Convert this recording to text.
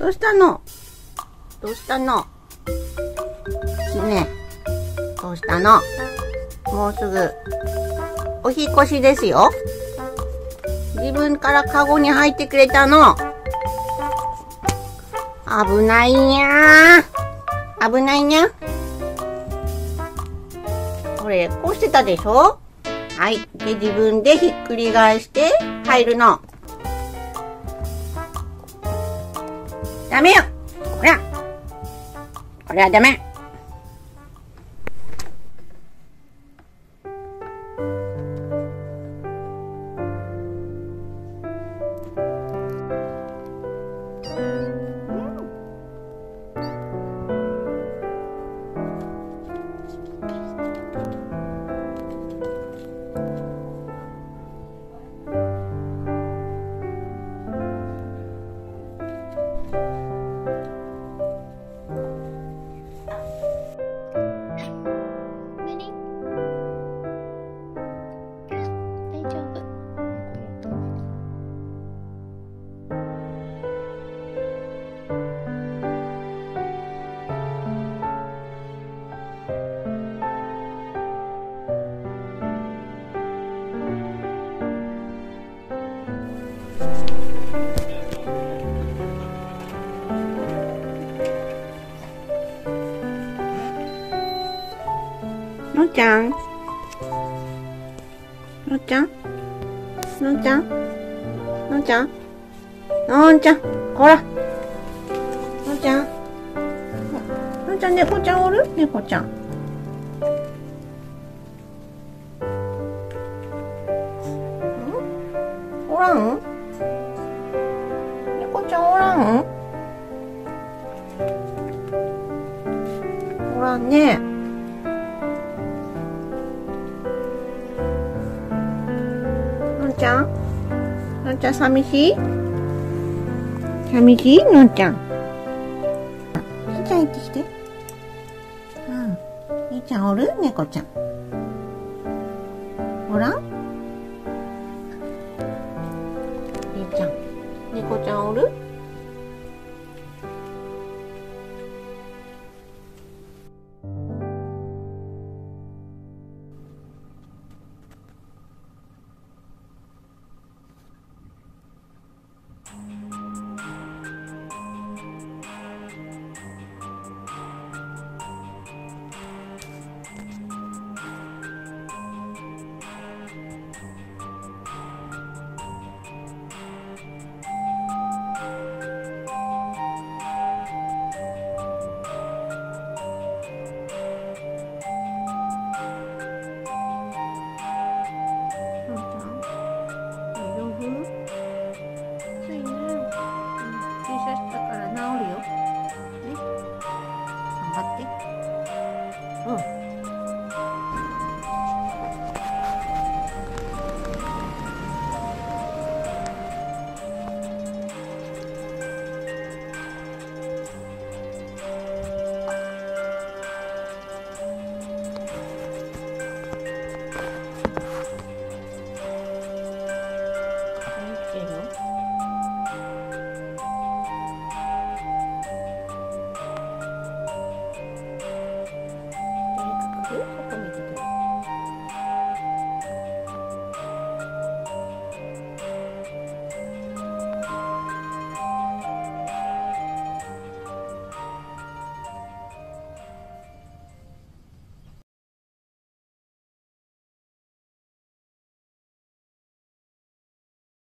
どうしたの？どうしたの？ねどうしたの？もうすぐ、お引越しですよ。自分からカゴに入ってくれたの。危ないにゃー。危ないにゃ。これ、こうしてたでしょ？はい。で、自分でひっくり返して入るの。ダメよこりゃこれのちゃん。のちゃん。のちゃん。のちゃん。のんちゃん。こら。のちゃん。のんちゃん猫ちゃんおる？猫ちゃんん。おらん？猫ちゃんおらん？おらんね。ちゃん寂しい？寂しい？のんちゃん。兄ちゃん行ってきて。うん。兄ちゃんおる？猫ちゃん。おらん？兄ちゃん。猫ちゃんおる？